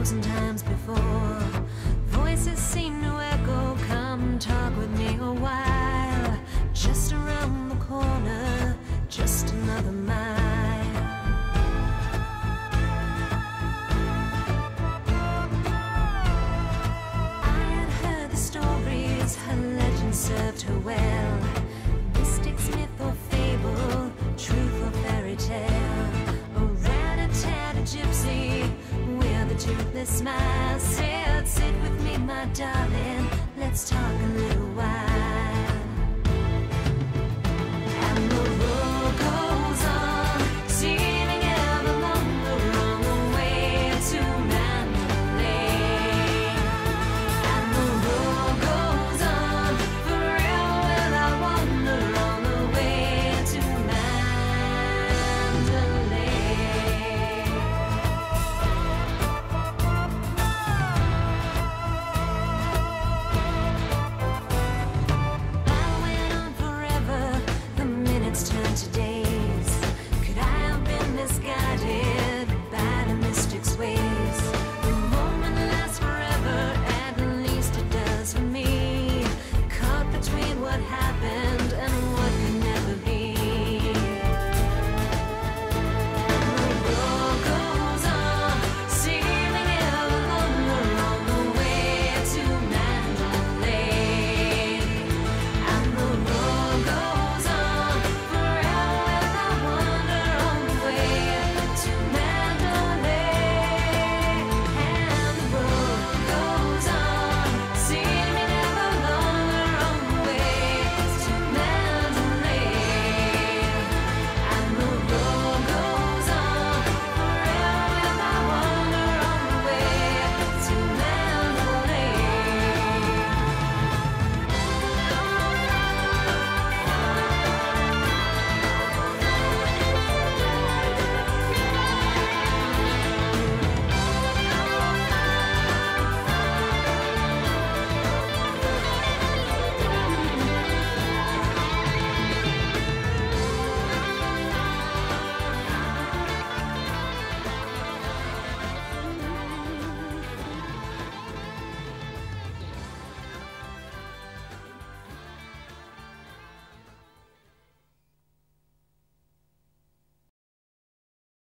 thousand times before. Voices seem to echo, come talk with me a while. Just around the corner, just another mile. I had heard the stories, her legend served her well. Toothless smile said, "Sit with me, my darling. Let's talk a little while."